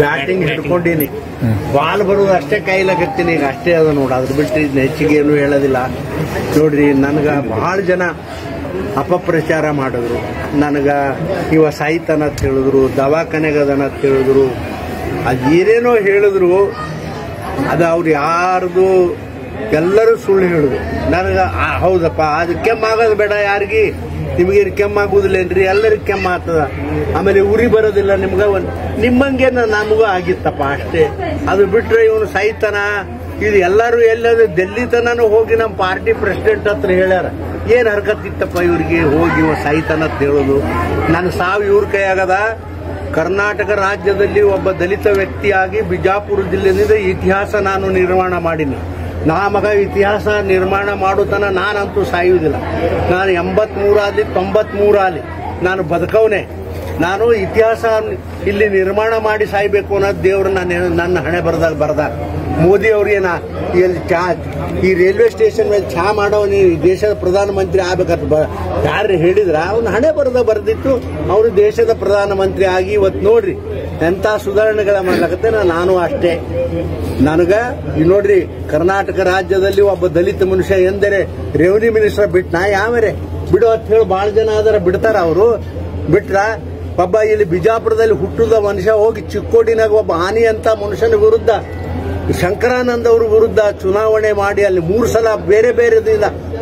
Batting ಹಿಡ್ಕೊಂಡೀನಿ. Ball ಬರೋದು ಅಷ್ಟೇ ಕೈಲಾಗತ್ತೀನಿ, ಈಗ ಅಷ್ಟೇ ಅದ ನೋಡ. ಅದ್ರ ಬಿಟ್ಟು ಹೆಚ್ಚಿಗೆ ಏನು ಹೇಳೋದಿಲ್ಲ. ನೋಡ್ರಿ, ನನಗ ಬಹಳ ಜನ ಅಪಪ್ರಚಾರ ಮಾಡಿದ್ರು. ನನಗ ಇವ ಸಾಯ್ತಾನ ಅಂತ ಹೇಳಿದ್ರು ದವಾಖಾನೆಗದನ ಅಂತ ಹೇಳಿದ್ರು. ಅದು ಏನೇನೋ ಹೇಳಿದ್ರು, ಅದು ಅವ್ರು ಯಾರ್ದು, ಎಲ್ಲರೂ ಸುಳ್ಳು ಹೇಳಿದ್ರು. ನನಗೆ ಹೌದಪ್ಪ, ಅದು ಮಾಗೋದು ಬೇಡ ಯಾರಿಗೆ. ನಿಮಗೆ ಕೆಮ್ಮಾಗುದಿಲ್ಲೇನ್ರಿ ಎಲ್ಲರಿಗೆ ಕೆಮ್ಮ ಆಗ್ತದ. ಆಮೇಲೆ ಉರಿ ಬರೋದಿಲ್ಲ ನಿಮ್ಗೆ ಒಂದು ನಿಮ್ಮಂಗೆ ನಮಗೂ ಆಗಿತ್ತಪ್ಪ ಅಷ್ಟೇ. ಅದು ಬಿಟ್ರೆ ಇವನು ಸಾಯ್ತಾನ ಇದು ಎಲ್ಲರೂ ಎಲ್ಲಾದ್ರೆ ಡೆಲ್ಲಿ ತನೂ ಹೋಗಿ ನಮ್ಮ ಪಾರ್ಟಿ ಪ್ರೆಸಿಡೆಂಟ್ ಹತ್ರ ಹೇಳ್ಯಾರ. ಏನ್ ಹರ್ಕತ್ತಿತ್ತಪ್ಪ ಇವ್ರಿಗೆ? ಹೋಗಿ ಇವ ಸಾಯ್ತಾನ ಅಂತ ಹೇಳೋದು. ನನ್ನ ಸಾವು ಇವ್ರ ಕೈಯಾಗದ. ಕರ್ನಾಟಕ ರಾಜ್ಯದಲ್ಲಿ ಒಬ್ಬ ದಲಿತ ವ್ಯಕ್ತಿಯಾಗಿ ಬಿಜಾಪುರ ಜಿಲ್ಲೆಯಿಂದ ಇತಿಹಾಸ ನಾನು ನಿರ್ಮಾಣ ಮಾಡೀನಿ. ನಾ ಮಗ ಇತಿಹಾಸ ನಿರ್ಮಾಣ ಮಾಡೋತನ ನಾನಂತೂ ಸಾಯುವುದಿಲ್ಲ. ನಾನು ಎಂಬತ್ಮೂರಾಗಲಿ ತೊಂಬತ್ಮೂರಾಗಲಿ ನಾನು ಬದುಕವನೇ. ನಾನು ಇತಿಹಾಸ ಇಲ್ಲಿ ನಿರ್ಮಾಣ ಮಾಡಿ ಸಾಯ್ಬೇಕು ಅನ್ನೋದು ದೇವ್ರು ನನ್ನ ನನ್ನ ಹಣೆ ಬರ್ದಾಗ ಬರ್ದಾಗ ಮೋದಿ ಅವ್ರಿಗೆ ನಾ ಎಲ್ಲಿ ಚಾ, ಈ ರೈಲ್ವೆ ಸ್ಟೇಷನ್ ಮೇಲೆ ಚಾ ಮಾಡೋ ನೀ ದೇಶದ ಪ್ರಧಾನಮಂತ್ರಿ ಆಗ್ಬೇಕಂತ ಬ ಯಾರು ಹೇಳಿದ್ರ, ಅವ್ನ ಹಣೆ ಬರದ ಬರೆದಿತ್ತು, ಅವರು ದೇಶದ ಪ್ರಧಾನಮಂತ್ರಿ ಆಗಿ ಇವತ್ತು ನೋಡ್ರಿ, ಎಂತ ಸುಧಾರಣೆಗಳ ಮಾಡ್ಲಕತ್ತೆ ನಾನು ಅಷ್ಟೇ. ನನಗ, ಈ ನೋಡ್ರಿ, ಕರ್ನಾಟಕ ರಾಜ್ಯದಲ್ಲಿ ಒಬ್ಬ ದಲಿತ ಮನುಷ್ಯ ಎಂದರೆ ರೆವಿನ್ಯೂ ಮಿನಿಸ್ಟರ್ ಬಿಟ್ಟ ನಾ ಯಾವ ಬಿಡು ಅಂತ ಹೇಳಿ ಬಹಳ ಜನ ಅದರ ಬಿಡ್ತಾರ ಅವರು. ಬಿಟ್ರ ಒಬ್ಬ ಇಲ್ಲಿ ಬಿಜಾಪುರದಲ್ಲಿ ಹುಟ್ಟಿದ ಮನುಷ್ಯ ಹೋಗಿ ಚಿಕ್ಕೋಡಿನಾಗ ಒಬ್ಬ ಹಾನಿ ಅಂತ ಮನುಷ್ಯನ ವಿರುದ್ಧ, ಶಂಕರಾನಂದ ಅವ್ರ ವಿರುದ್ಧ ಚುನಾವಣೆ ಮಾಡಿ ಅಲ್ಲಿ ಮೂರು ಸಲ ಬೇರೆ ಬೇರೆ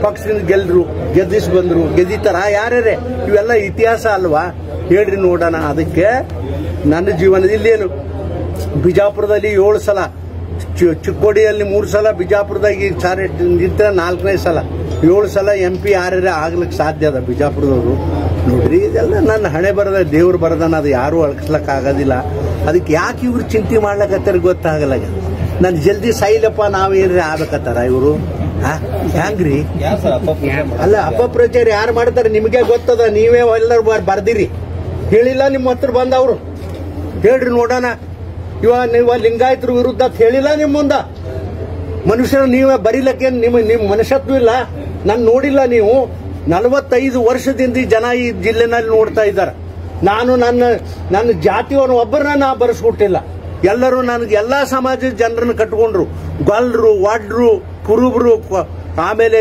ಪಕ್ಷದಿಂದ ಗೆಲ್ರು ಗೆದ್ದಿಸ್ ಬಂದ್ರು, ಗೆದ್ದಿತಾರ ಯಾರ್ಯಾರೇ? ಇವೆಲ್ಲ ಇತಿಹಾಸ ಅಲ್ವಾ? ಹೇಳ್ರಿ ನೋಡೋಣ. ಅದಕ್ಕೆ ನನ್ನ ಜೀವನದಲ್ಲಿ ಏನು ಬಿಜಾಪುರದಲ್ಲಿ ಏಳು ಸಲ ಚಿಕ್ಕೋಡಿಯಲ್ಲಿ ಮೂರು ಸಲ, ಬಿಜಾಪುರದಾಗ ಈಗ ಸಾರಿ ನಿಂತ ನಾಲ್ಕನೇ ಸಲ, ಏಳು ಸಲ ಎಂ ಪಿ ಯಾರ್ಯಾರೇ ಆಗ್ಲಿಕ್ಕೆ ಸಾಧ್ಯ ಅದ ಬಿಜಾಪುರದವರು. ನೋಡ್ರಿ ಇದೆಲ್ಲ ನನ್ನ ಹಣೆ ಬರದ ದೇವ್ರು ಬರದನ ಅದು ಯಾರು ಅಳ್ಕಸ್ಲಕ್ ಆಗೋದಿಲ್ಲ ಅದಕ್ಕೆ ಯಾಕೆ ಇವ್ರು ಚಿಂತೆ ಮಾಡ್ಲಕತ್ತಾರ ಗೊತ್ತಾಗಲ್ಲ ನನ್ ಜಲ್ದಿ ಸೈಲಪ್ಪ ನಾವೇನ್ರಿ ಆಗ್ಬೇಕತ್ತಾರ ಇವರು? ಹ್ಯಾಂಗ್ರಿ ಅಲ್ಲ ಅಪಪ್ರಚಾರ ಯಾರು ಮಾಡ್ತಾರೆ ನಿಮಗೆ ಗೊತ್ತದ ನೀವೇ ಎಲ್ಲರೂ ಬರ್ದಿರಿ. ಹೇಳಿಲ್ಲ ನಿಮ್ಮ ಹತ್ರ ಬಂದವರು. ಹೇಳ್ರಿ ನೋಡೋಣ. ಇವ ನೀವು ಲಿಂಗಾಯತರ ವಿರುದ್ಧ ಅಂತ ಹೇಳಿಲ್ಲ ನಿಮ್ಮ ಮುಂದ. ಮನುಷ್ಯರು ನೀವೇ ಬರೀಲಕ್ಕೆ ನಿಮ್ಮ ನಿಮ್ಮ ಮನುಷ್ಯತ್ವ ಇಲ್ಲ. ನಾನು ನೋಡಿಲ್ಲ ನೀವು. ನಲವತ್ತೈದು ವರ್ಷದಿಂದ ಜನ ಈ ಜಿಲ್ಲೆನಲ್ಲಿ ನೋಡ್ತಾ ಇದ್ದಾರೆ. ನಾನು ನನ್ನ ನನ್ನ ಜಾತಿಯವನು ಒಬ್ಬರನ್ನ ನಾ ಬರೆಸ್ಕೊಟ್ಟಿಲ್ಲ. ಎಲ್ಲರೂ ನನಗೆ ಎಲ್ಲಾ ಸಮಾಜದ ಜನರನ್ನು ಕಟ್ಕೊಂಡ್ರು ಗೊಲ್ರು, ವಡ್ರು, ಕುರುಬರು ಆಮೇಲೆ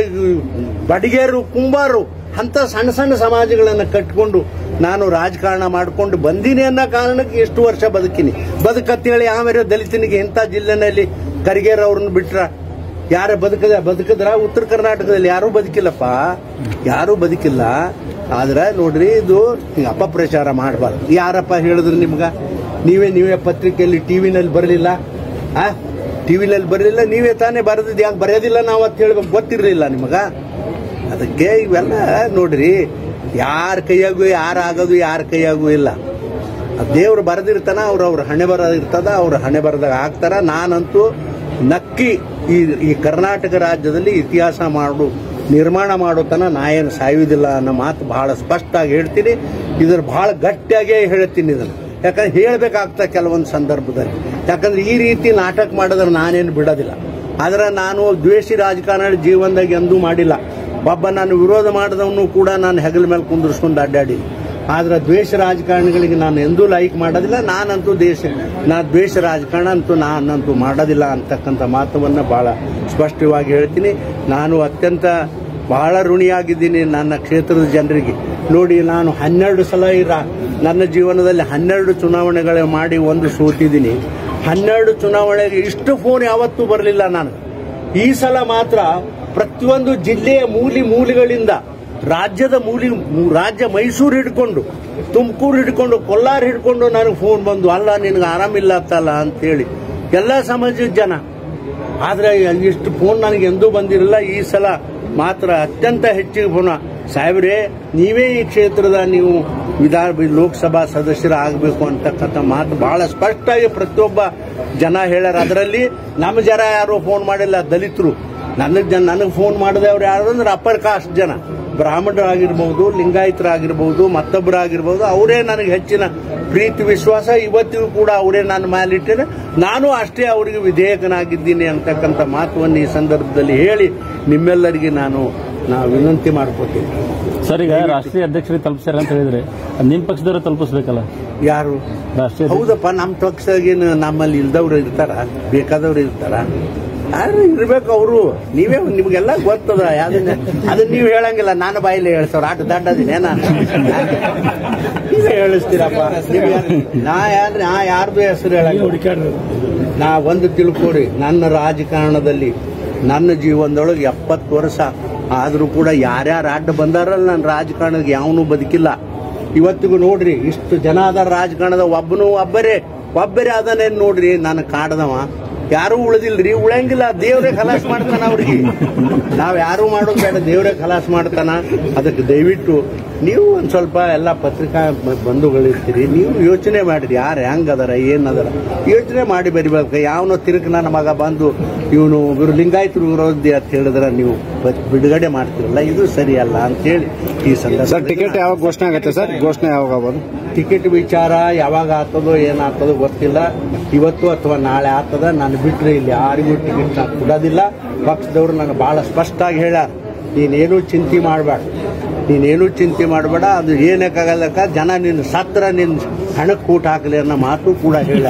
ಬಡಿಗೇರು, ಕುಂಬಾರು ಅಂತ ಸಣ್ಣ ಸಣ್ಣ ಸಮಾಜಗಳನ್ನು ಕಟ್ಕೊಂಡು ನಾನು ರಾಜಕಾರಣ ಮಾಡಿಕೊಂಡು ಬಂದೀನಿ ಅನ್ನೋ ಕಾರಣಕ್ಕೆ ಎಷ್ಟು ವರ್ಷ ಬದುಕಿನಿ. ಬದುಕತ್ತೇಳಿ ಆಮೇಲೆ ದಲಿತನಿಗೆ ಇಂಥ ಜಿಲ್ಲೆನಲ್ಲಿ ಕರಿಗೇರವ್ರನ್ನ ಬಿಟ್ರ ಯಾರ ಬದುಕದ ಬದುಕದ್ರ ಉತ್ತರ ಕರ್ನಾಟಕದಲ್ಲಿ ಯಾರೂ ಬದುಕಿಲ್ಲಪ್ಪ. ಯಾರೂ ಬದುಕಿಲ್ಲ. ಆದ್ರೆ ನೋಡ್ರಿ ಇದು ಅಪ ಅಪಪ್ರಚಾರ ಮಾಡಬಾರ್ದು. ಯಾರಪ್ಪ ಹೇಳಿದ್ರು ನಿಮ್ಗ? ನೀವೇ ನೀವೇ ಪತ್ರಿಕೆಯಲ್ಲಿ ಟಿವಿನಲ್ಲಿ ಬರಲಿಲ್ಲ? ಆ? ಟಿವಿನಲ್ಲಿ ಬರಲಿಲ್ಲ, ನೀವೇ ತಾನೇ ಬರೆದಿದ್ದು. ಯಾಕೆ ಬರೆಯೋದಿಲ್ಲ ನಾವು ಅಂತ ಹೇಳ್ಬೇಕು. ಗೊತ್ತಿರಲಿಲ್ಲ ನಿಮಗ? ಅದಕ್ಕೆ ಇವೆಲ್ಲ ನೋಡ್ರಿ, ಯಾರ ಕೈಯಾಗೂ ಯಾರು ಆಗೋದು, ಯಾರ ಕೈಯಾಗೂ ಇಲ್ಲ. ದೇವ್ರು ಬರೆದಿರ್ತಾನ, ಅವ್ರು ಅವ್ರ ಹಣೆ ಬರದಿರ್ತದ, ಅವ್ರ ಹಣೆ ಬರದಾಗ ಹಾಕ್ತಾರ. ನಾನಂತೂ ನಕ್ಕಿ ಈ ಈ ಕರ್ನಾಟಕ ರಾಜ್ಯದಲ್ಲಿ ಇತಿಹಾಸ ಮಾಡು, ನಿರ್ಮಾಣ ಮಾಡೋ ತನ ನಾ ಸಾಯುವುದಿಲ್ಲ ಅನ್ನೋ ಮಾತು ಬಹಳ ಸ್ಪಷ್ಟವಾಗಿ ಹೇಳ್ತೀನಿ. ಇದ್ರ ಬಹಳ ಗಟ್ಟಿಯಾಗೇ ಹೇಳ್ತೀನಿ ಇದನ್ನು. ಯಾಕಂದ್ರೆ ಹೇಳಬೇಕಾಗ್ತಾ ಕೆಲವೊಂದು ಸಂದರ್ಭದಲ್ಲಿ. ಯಾಕಂದ್ರೆ ಈ ರೀತಿ ನಾಟಕ ಮಾಡಿದ್ರೆ ನಾನೇನು ಬಿಡೋದಿಲ್ಲ. ಆದರೆ ನಾನು ದ್ವೇಷಿ ರಾಜಕಾರಣ ಜೀವನದಾಗ ಎಂದೂ ಮಾಡಿಲ್ಲ. ಒಬ್ಬ ನಾನು ವಿರೋಧ ಮಾಡಿದವನು ಕೂಡ ನಾನು ಹೆಗಲ ಮೇಲೆ ಕುಂದಿರ್ಸ್ಕೊಂಡು ಅಡ್ಡಾಡಿ ಆದ್ರೆ ದ್ವೇಷ ರಾಜಕಾರಣಿಗಳಿಗೆ ನಾನು ಎಂದೂ ಲೈಕ್ ಮಾಡೋದಿಲ್ಲ, ನಾನಂತೂ ದೇಶ, ನಾ ದ್ವೇಷ ರಾಜಕಾರಣ ಅಂತೂ ನಾನಂತೂ ಮಾಡೋದಿಲ್ಲ ಅಂತಕ್ಕಂಥ ಮಾತವನ್ನು ಬಹಳ ಸ್ಪಷ್ಟವಾಗಿ ಹೇಳ್ತೀನಿ. ನಾನು ಅತ್ಯಂತ ಬಹಳ ಋಣಿಯಾಗಿದ್ದೀನಿ ನನ್ನ ಕ್ಷೇತ್ರದ ಜನರಿಗೆ. ನೋಡಿ, ನಾನು ಹನ್ನೆರಡು ಸಲ ಇರ, ನನ್ನ ಜೀವನದಲ್ಲಿ ಹನ್ನೆರಡು ಚುನಾವಣೆಗಳ ಮಾಡಿ ಒಂದು ಸೋತಿದ್ದೀನಿ. ಹನ್ನೆರಡು ಚುನಾವಣೆಗೆ ಇಷ್ಟು ಫೋನ್ ಯಾವತ್ತೂ ಬರಲಿಲ್ಲ ನಾನು. ಈ ಸಲ ಮಾತ್ರ ಪ್ರತಿಯೊಂದು ಜಿಲ್ಲೆಯ ಮೂಲಿ ಮೂಲಿಗಳಿಂದ ರಾಜ್ಯದ ಮೂಲಿ ರಾಜ್ಯ ಮೈಸೂರು ಹಿಡ್ಕೊಂಡು, ತುಮಕೂರು ಹಿಡ್ಕೊಂಡು, ಕೊಲ್ಲಾರ ಹಿಡ್ಕೊಂಡು ನನಗೆ ಫೋನ್ ಬಂದು ಅಲ್ಲ, ನಿನಗೆ ಆರಾಮಿಲ್ಲ ಅಂತಲ್ಲ ಅಂತೇಳಿ. ಎಲ್ಲ ಸಮಾಜದ ಜನ. ಆದರೆ ಇಷ್ಟು ಫೋನ್ ನನಗೆ ಎಂದೂ ಬಂದಿರಲಿಲ್ಲ ಈ ಸಲ ಮಾತ್ರ ಅತ್ಯಂತ ಹೆಚ್ಚಿಗೆ ಫೋನ ಸಾಹೇಬ್ರೆ, ನೀವೇ ಈ ಕ್ಷೇತ್ರದ ನೀವು ವಿಧಾನ, ಲೋಕಸಭಾ ಸದಸ್ಯರು ಆಗಬೇಕು ಅಂತಕ್ಕಂಥ ಮಾತು ಬಹಳ ಸ್ಪಷ್ಟವಾಗಿ ಪ್ರತಿಯೊಬ್ಬ ಜನ ಹೇಳ್ಯಾರ. ಅದರಲ್ಲಿ ನಮ್ಮ ಜನ ಯಾರು ಫೋನ್ ಮಾಡಿಲ್ಲ. ದಲಿತರು. ನನಗೆ ಜನ, ನನಗೆ ಫೋನ್ ಮಾಡಿದವ್ರು ಯಾರು ಅಂದ್ರೆ ಅಪ್ಪರ್ ಕಾಸ್ಟ್ ಜನ. ಬ್ರಾಹ್ಮಣರಾಗಿರ್ಬೋದು ಲಿಂಗಾಯತರಾಗಿರ್ಬೋದು ಮತ್ತೊಬ್ಬರಾಗಿರ್ಬೋದು ಅವರೇ ನನಗೆ ಹೆಚ್ಚಿನ ಪ್ರೀತಿ ವಿಶ್ವಾಸ. ಇವತ್ತಿಗೂ ಕೂಡ ಅವರೇ ನನ್ನ ಮೇಲಿಟ್ಟಿದೆ ನಾನು ಅಷ್ಟೇ ಅವರಿಗೆ ವಿಧೇಯಕನಾಗಿದ್ದೀನಿ ಅಂತಕ್ಕಂಥ ಮಾತುವನ್ನು ಈ ಸಂದರ್ಭದಲ್ಲಿ ಹೇಳಿ ನಿಮ್ಮೆಲ್ಲರಿಗೆ ನಾನು ನಾವು ವಿನಂತಿ ಮಾಡ್ಕೋತೀನಿ. ಸರ್ ಈಗ ರಾಷ್ಟ್ರೀಯ ಅಧ್ಯಕ್ಷರಿಗೆ ತಲುಪಿಸ್ಯಾರ ಅಂತ ಹೇಳಿದ್ರೆ ನಿಮ್ಮ ಪಕ್ಷದವರು ಪಕ್ಷದವ್ರು ತಲುಪಿಸ್ಬೇಕಲ್ಲ? ಯಾರು? ರಾಷ್ಟ್ರೀಯ ಹೌದಪ್ಪ ನಮ್ಮ ಪಕ್ಷದಾಗೇನು ನಮ್ಮಲ್ಲಿ ಇಲ್ದವ್ರು ಇರ್ತಾರ? ಬೇಕಾದವ್ರು ಇರ್ತಾರ? ಯಾರು ಇರ್ಬೇಕು ಅವರು? ನೀವೇ ನಿಮ್ಗೆಲ್ಲ ಗೊತ್ತದ. ಯಾವ್ದನ್ನ ಅದನ್ನ ನೀವು ಹೇಳಂಗಿಲ್ಲ. ನಾನು ಬಾಯಲ್ಲಿ ಹೇಳ್ಸವ್ರ ಆಟ ದಾಟದಿನೇ ನಾನು ನೀವೇ ಹೇಳಿಸ್ತೀರಪ್ಪ. ನೀವು ನಾ ಯಾರು ನಾ ಯಾರ್ದು ಹೆಸರು ಹೇಳಂಗಿಲ್ಲ. ನಾ ಒಂದು ತಿಳ್ಕೊಡಿ ನನ್ನ ರಾಜಕಾರಣದಲ್ಲಿ ನನ್ನ ಜೀವನದೊಳಗೆ ಎಪ್ಪತ್ತು ವರ್ಷ ಆದರೂ ಕೂಡ ಯಾರ್ಯಾರು ಅಡ್ಡ ಬಂದಾರಲ್ಲ ನನ್ನ ರಾಜಕಾರಣಕ್ಕೆ, ಯಾವನು ಬದುಕಿಲ್ಲ. ಇವತ್ತಿಗೂ ನೋಡ್ರಿ, ಇಷ್ಟು ಜನ ಅದ ರಾಜಕಾರಣದ. ಒಬ್ಬನು ಒಬ್ಬರೇ. ಒಬ್ಬರೇ ಅದನ್ನೇನು ನೋಡ್ರಿ? ನಾನು ಕಾಡ್ದವ. ಯಾರು ಉಳಿದಿಲ್ರಿ ಉಳಂಗಿಲ್ಲ ದೇವ್ರೆ ಖಲಾಸ್ ಮಾಡ್ತಾನ ಅವ್ರಿಗೆ. ನಾವ್ ಯಾರು ಮಾಡೋದು ಬೇಡ ದೇವ್ರೆ ಖಲಾಸ್ ಮಾಡ್ತಾನ. ಅದಕ್ಕೆ ದಯವಿಟ್ಟು ನೀವು ಒಂದ್ ಸ್ವಲ್ಪ ಎಲ್ಲ ಪತ್ರಿಕಾ ಬಂಧುಗಳಿರ್ತೀರಿ ನೀವು ಯೋಚನೆ ಮಾಡಿರಿ ಯಾರು ಹೆಂಗ್ ಅದರ ಏನು ಅದರ ಯೋಚನೆ ಮಾಡಿ ಬರಿಬೇಕು ಯಾವನೋ ತಿರುಗಿ ನನ್ನ ಮಗ ಬಂದು ಇವನು ಇವರು ಲಿಂಗಾಯತರು ವಿರೋಧಿ ಅಂತ ಹೇಳಿದ್ರೆ ನೀವು ಬಿಡುಗಡೆ ಮಾಡ್ತಿರಲ್ಲ ಇದು ಸರಿಯಲ್ಲ ಅಂತೇಳಿ ಈ ಸಂದರ್ಭ ಸರ್ ಟಿಕೆಟ್ ಯಾವಾಗ ಘೋಷಣೆ ಆಗುತ್ತೆ ಸರ್? ಘೋಷಣೆ ಯಾವಾಗ ಬಂದು ಟಿಕೆಟ್ ವಿಚಾರ ಯಾವಾಗ ಆಗ್ತದೋ ಏನಾಗ್ತದೋ ಗೊತ್ತಿಲ್ಲ. ಇವತ್ತು ಅಥವಾ ನಾಳೆ ಆಗ್ತದ ನಾನು ಬಿಟ್ರೆ ಇಲ್ಲಿ ಯಾರಿಗೂ ಟಿಕೆಟ್ ನಾನು ಕೊಡೋದಿಲ್ಲ ಪಕ್ಷದವರು ನನಗೆ ಭಾಳ ಸ್ಪಷ್ಟವಾಗಿ ಹೇಳ್ಯಾರ ನೀನೇನು ಚಿಂತೆ ಮಾಡಬೇಡ. ನೀನೇನು ಚಿಂತೆ ಮಾಡಬೇಡ ಅದು ಏನಕ್ಕಾಗಲ್ಲಕ್ಕ ಜನ ನಿನ್ನ ಸತ್ರ ನಿನ್ನ ಹಣಕ್ಕೆ ಕೂಟ ಹಾಕಲಿ ಅನ್ನೋ ಮಾತು ಕೂಡ ಹೇಳ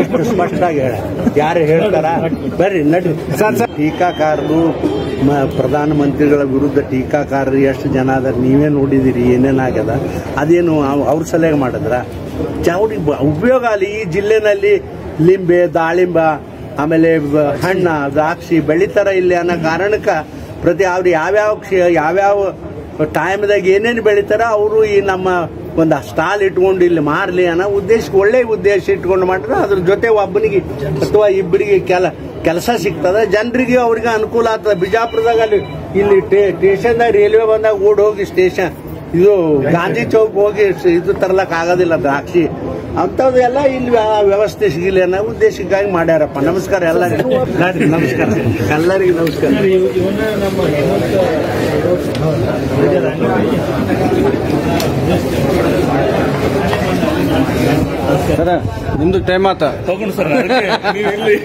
ಇಷ್ಟು ಸ್ಪಷ್ಟವಾಗಿ ಹೇಳ ಯಾರು ಹೇಳ್ತಾರ? ಬರ್ರಿ ನಡ್ರಿ ಸರ್, ಸರ್. ಟೀಕಾಕಾರರು ಮ- ಪ್ರಧಾನಮಂತ್ರಿಗಳ ವಿರುದ್ಧ ಟೀಕಾಕಾರರು ಎಷ್ಟು ಜನ ಅದಾರ ನೀವೇ ನೋಡಿದಿರಿ ಏನೇನಾಗ್ಯದ ಅದೇನು ಅವ್- ಅವ್ರ ಸಲಹೆ ಮಾಡಿದ್ರ? ಅವ್ರಿಗೆ ಉಪಯೋಗ ಅಲ್ಲಿ ಈ ಜಿಲ್ಲೆನಲ್ಲಿ ಲಿಂಬೆ ದಾಳಿಂಬ ಆಮೇಲೆ ಹಣ್ಣ, ದ್ರಾಕ್ಷಿ ಬೆಳಿತಾರ ಇಲ್ಲಿ ಅನ್ನೋ ಕಾರಣಕ್ಕ ಪ್ರತಿ ಅವ್ರು ಯಾವ್ಯಾವ ಕ್ಷೇ- ಯಾವ್ಯಾವ ಟೈಮ್ದಾಗ ಏನೇನು ಬೆಳಿತಾರ ಅವರು ಈ ನಮ್ಮ ಒಂದು ಸ್ಟಾಲ್ ಇಟ್ಕೊಂಡು ಇಲ್ಲಿ ಮಾರಲಿ ಅನ್ನೋ ಉದ್ದೇಶ ಒಳ್ಳೆ ಉದ್ದೇಶ ಇಟ್ಕೊಂಡು ಮಾಡಿದ್ರೆ ಅದ್ರ ಜೊತೆ ಒಬ್ಬನಿಗೆ ಅಥವಾ ಇಬ್ಬರಿಗೆ ಕೆಲ ಕೆಲಸ ಸಿಗ್ತದೆ. ಜನರಿಗೆ ಅವ್ರಿಗೆ ಅನುಕೂಲ ಆಗ್ತದೆ. ಬಿಜಾಪುರದಾಗ ಅಲ್ಲಿ ಇಲ್ಲಿ ಸ್ಟೇಷನ್ದಾಗ ರೈಲ್ವೆ ಬಂದಾಗ ಓಡ್ ಹೋಗಿ ಸ್ಟೇಷನ್ ಇದು ಗಾಂಧಿ ಚೌಕ್ ಹೋಗಿ ಇದು ತರ್ಲಕ್ ಆಗೋದಿಲ್ಲ ದ್ರಾಕ್ಷಿ. ಅಂಥದ್ದು ಎಲ್ಲ ಇಲ್ಲಿ ವ್ಯವಸ್ಥೆ ಸಿಗಲಿ ಅನ್ನೋ ಉದ್ದೇಶಕ್ಕಾಗಿ ಮಾಡ್ಯಾರಪ್ಪ. ನಮಸ್ಕಾರ ಎಲ್ಲರಿಗೂ. ನೋಡ್ರಿ, ನಮಸ್ಕಾರ. ಎಲ್ಲರಿಗೂ ನಮಸ್ಕಾರ. ಸರ್ ನಿಮ್ದು ಟೈಮ್ ಆತ. ಹೋಗೋಣ ಸರ್ ಇಲ್ಲಿ.